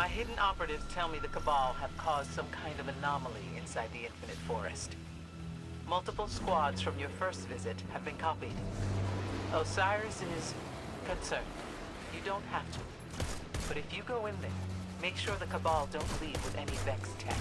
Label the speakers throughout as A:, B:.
A: My hidden operatives tell me the Cabal have caused some kind of anomaly inside the Infinite Forest. Multiple squads from your first visit have been copied. Osiris is concerned. You don't have to. But if you go in there, make sure the Cabal don't leave with any Vex tech.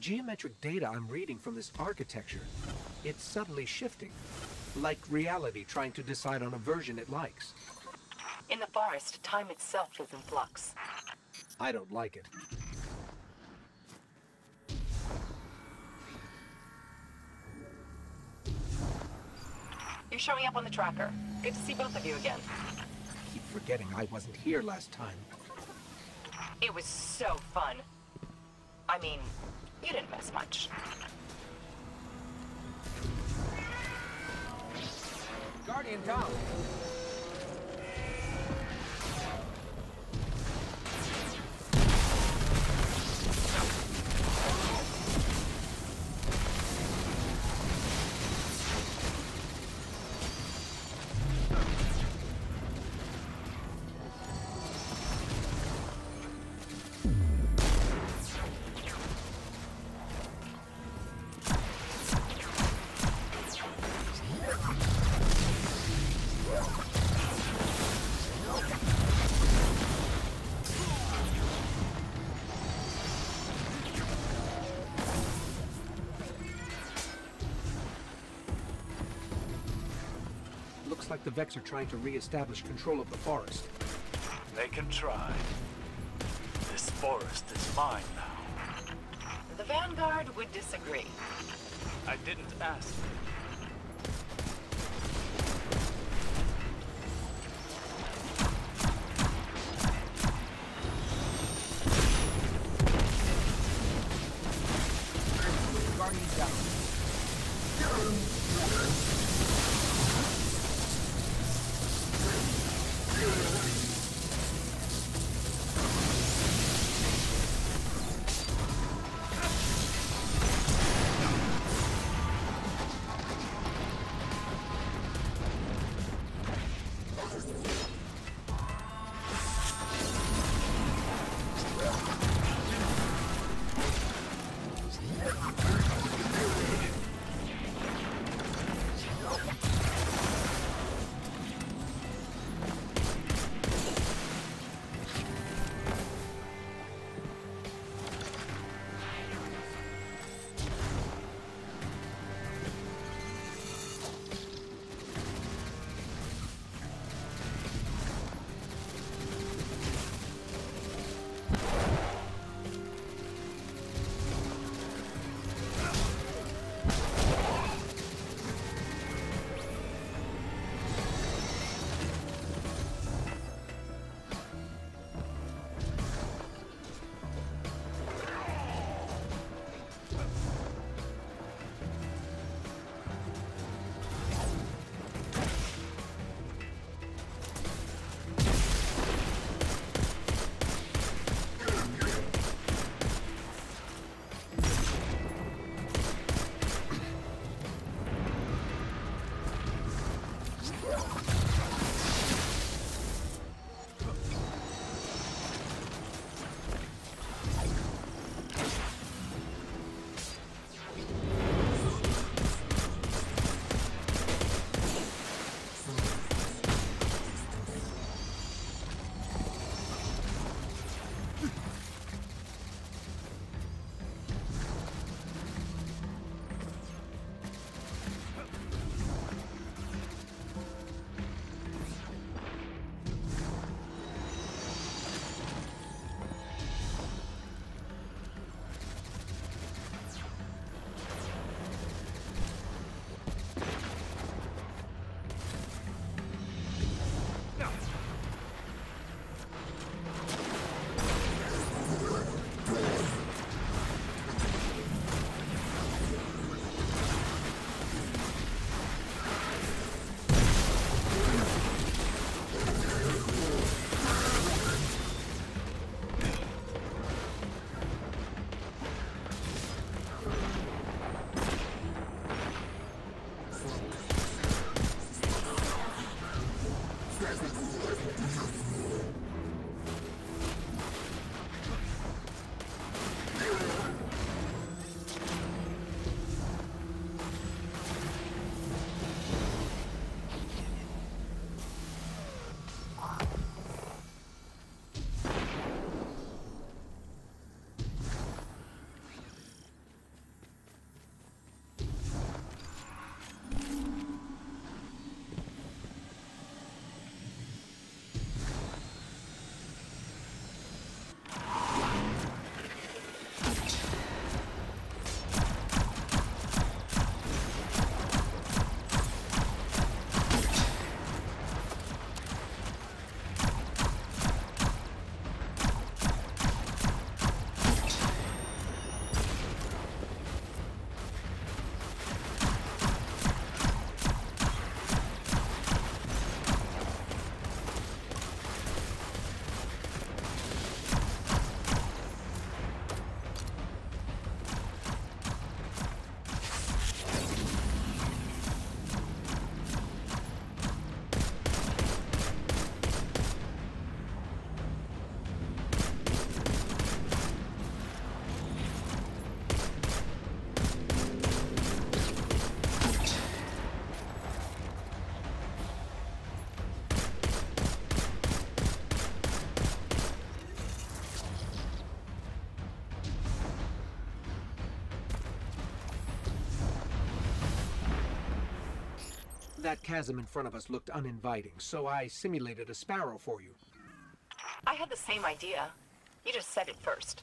B: Geometric data I'm reading from this architecture, it's subtly shifting. Like reality trying to decide on a version it likes.
A: In the forest, time itself is in flux.
B: I don't like it.
A: You're showing up on the tracker. Good to see both of you again.
B: Keep forgetting I wasn't here last time.
A: It was so fun. I mean, you didn't miss much.
C: Guardian down.
B: Looks like the Vex are trying to re-establish control of the forest.
D: They can try. This forest is mine now.
A: The Vanguard would disagree.
D: I didn't ask.
B: That chasm in front of us looked uninviting, so I simulated a sparrow for you.
E: I had the same idea. You just said it first.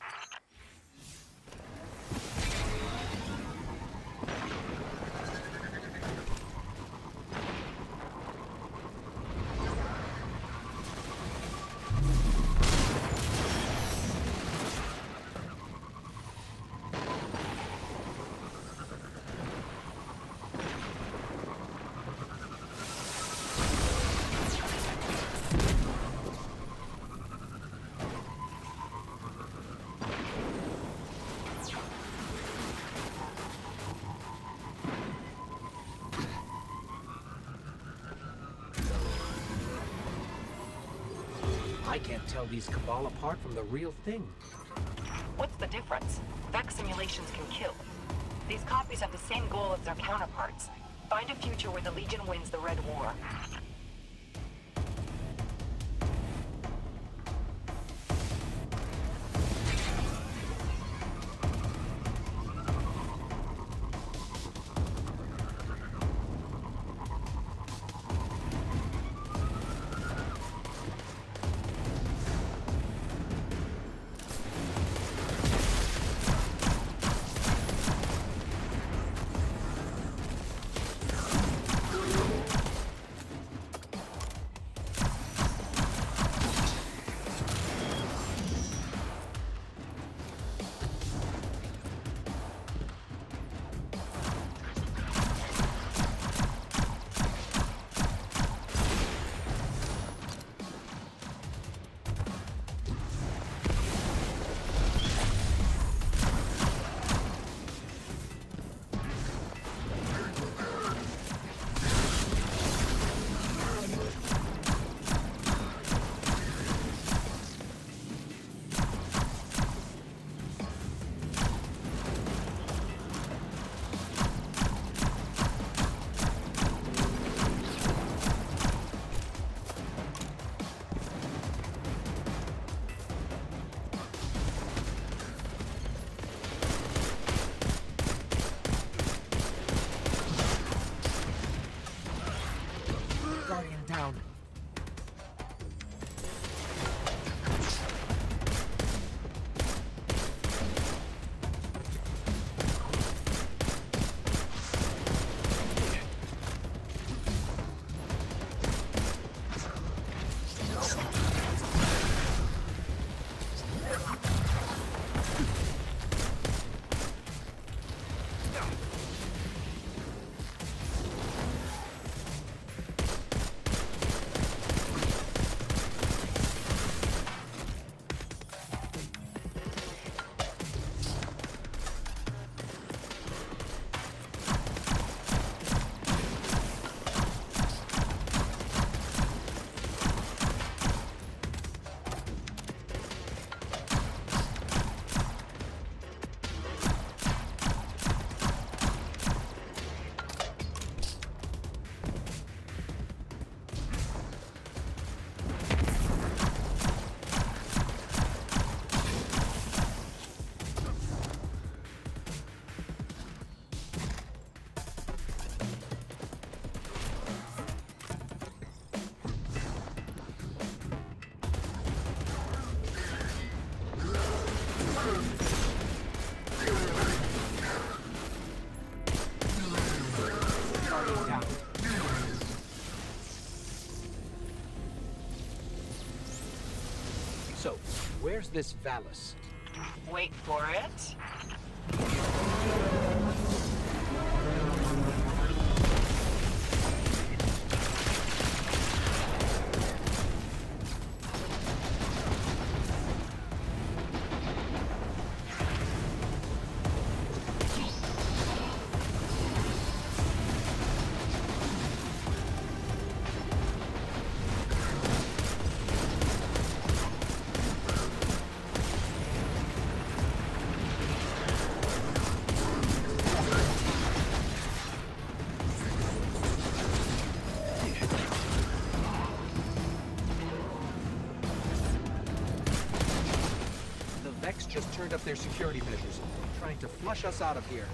B: Can't tell these Cabal apart from the real thing.
E: What's the difference? Vex simulations can kill. These copies have the same goal as their counterparts. Find a future where the Legion wins the Red War.
B: Where's this Valus?
E: Wait for it.
B: Turned up their security measures, trying to flush us out of here.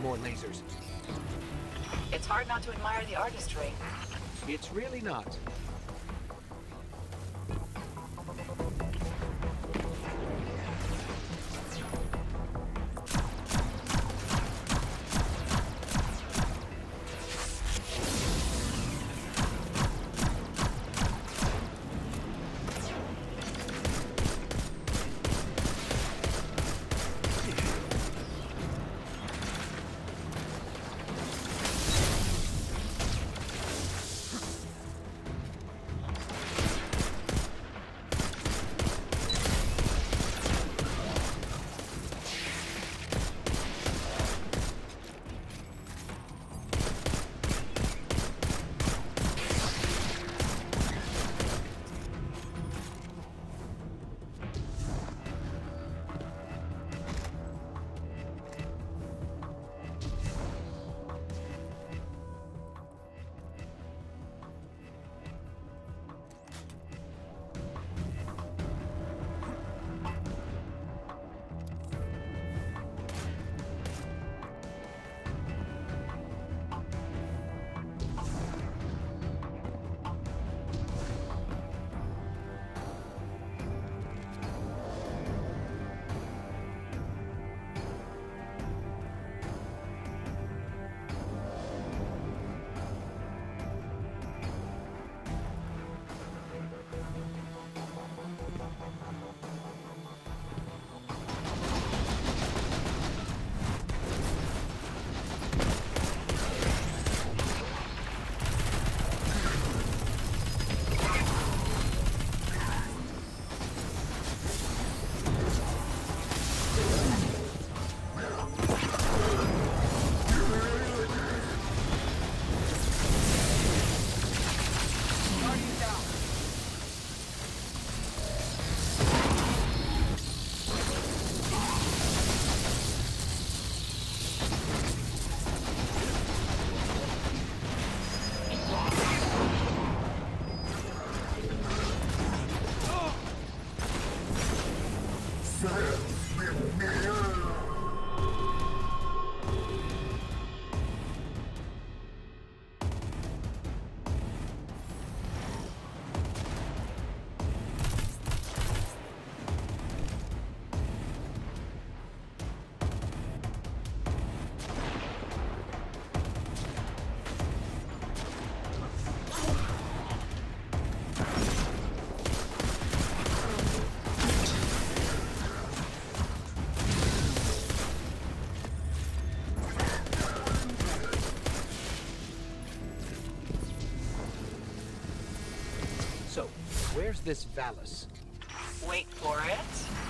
B: More lasers.
E: It's hard not to admire the artistry.
B: It's really not. Where's this Valus?
E: Wait for it.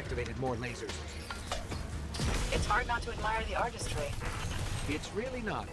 B: Activated more lasers.
E: It's hard not to admire the artistry.
B: It's really not.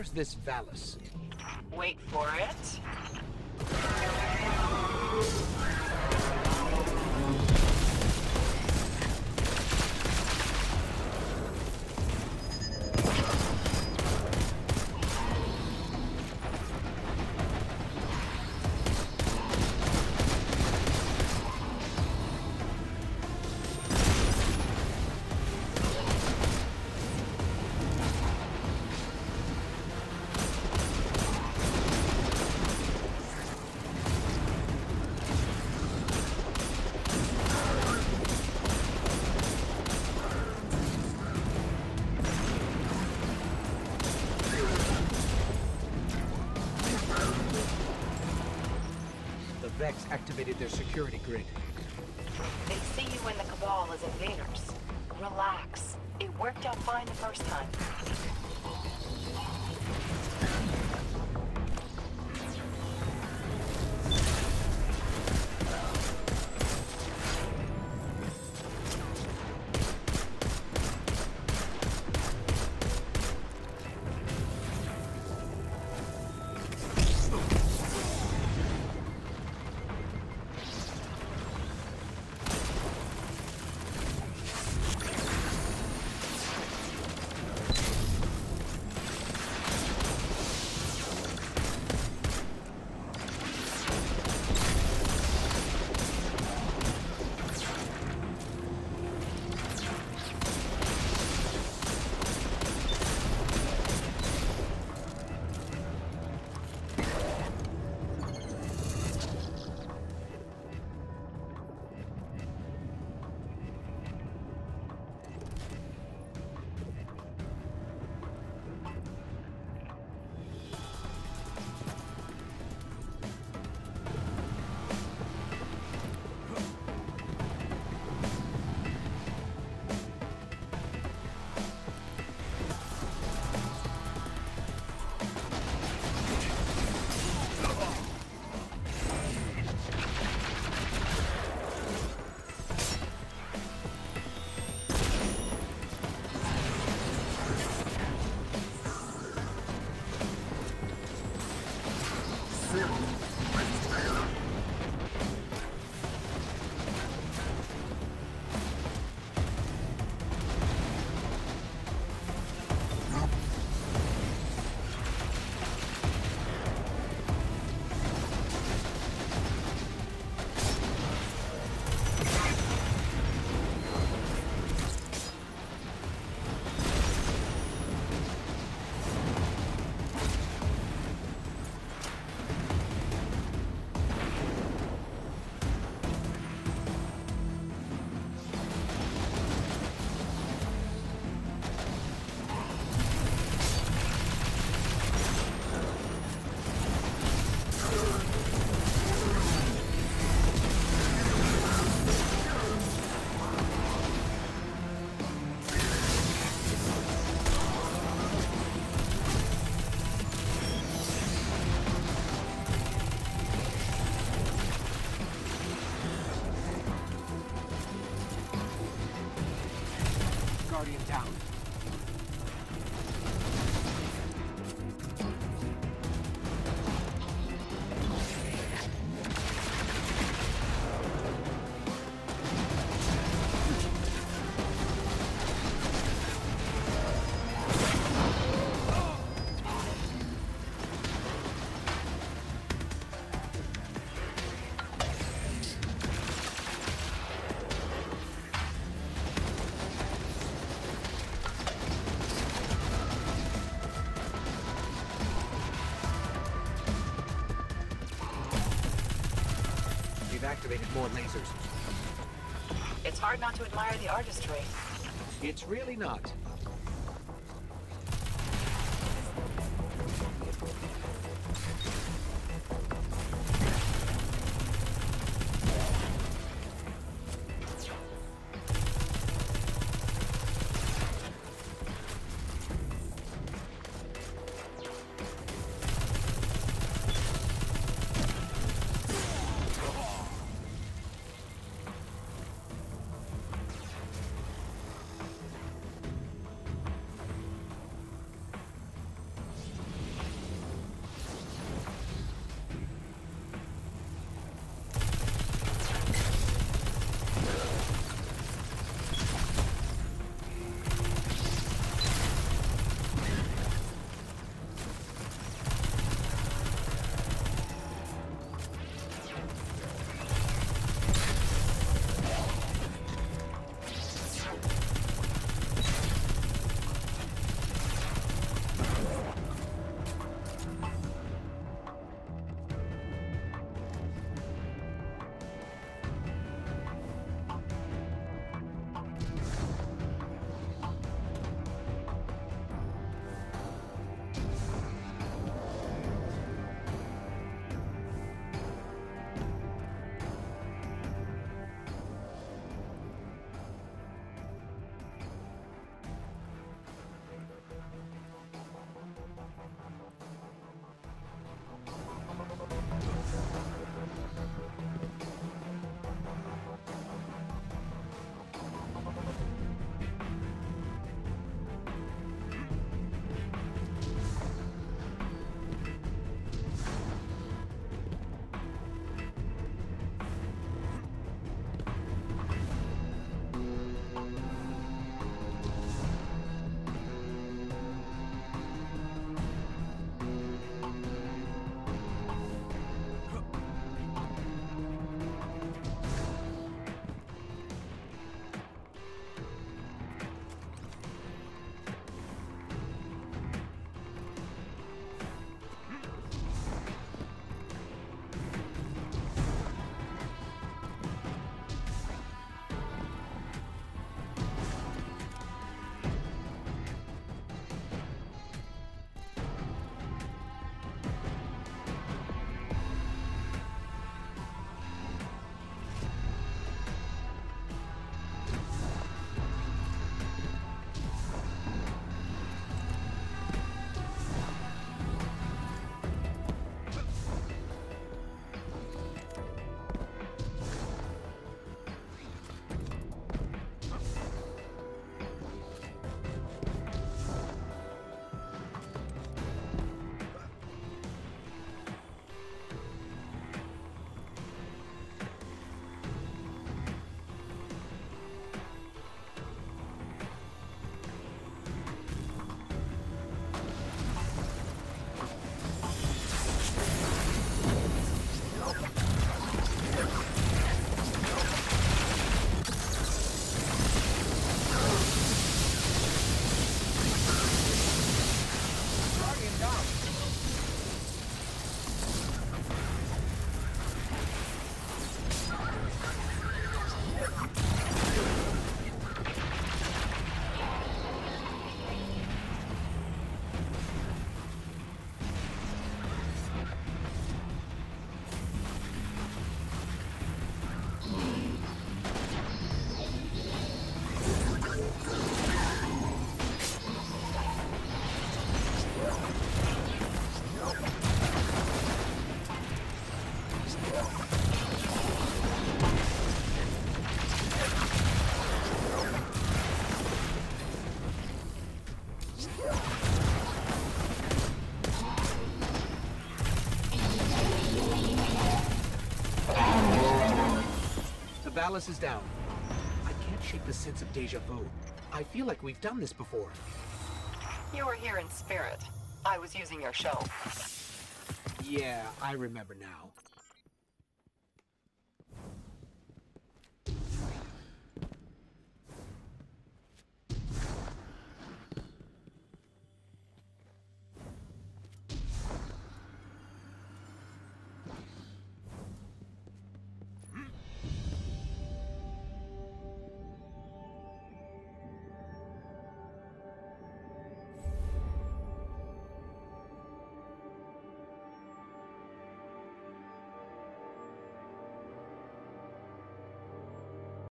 B: Where's this Valus?
E: Wait for it. Invaders. Relax. It worked out fine the first time.
B: Activated more lasers.
E: It's hard not to admire the artistry.
B: It's really not. Valus is down. I can't shake the sense of deja vu. I feel like we've done this before.
E: You were here in spirit. I was using your show.
B: Yeah, I remember now.